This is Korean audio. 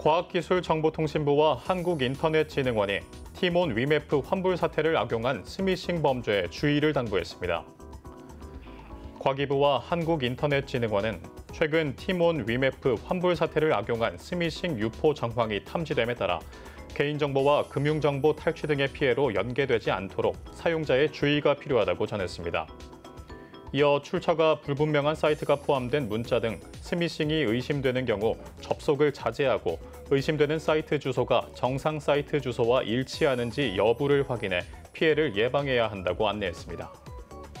과학기술정보통신부와 한국인터넷진흥원이 티몬 위메프 환불 사태를 악용한 스미싱 범죄에 주의를 당부했습니다. 과기부와 한국인터넷진흥원은 최근 티몬 위메프 환불 사태를 악용한 스미싱 유포 정황이 탐지됨에 따라 개인정보와 금융정보 탈취 등의 피해로 연계되지 않도록 사용자의 주의가 필요하다고 전했습니다. 이어 출처가 불분명한 사이트가 포함된 문자 등 스미싱이 의심되는 경우 접속을 자제하고 의심되는 사이트 주소가 정상 사이트 주소와 일치하는지 여부를 확인해 피해를 예방해야 한다고 안내했습니다.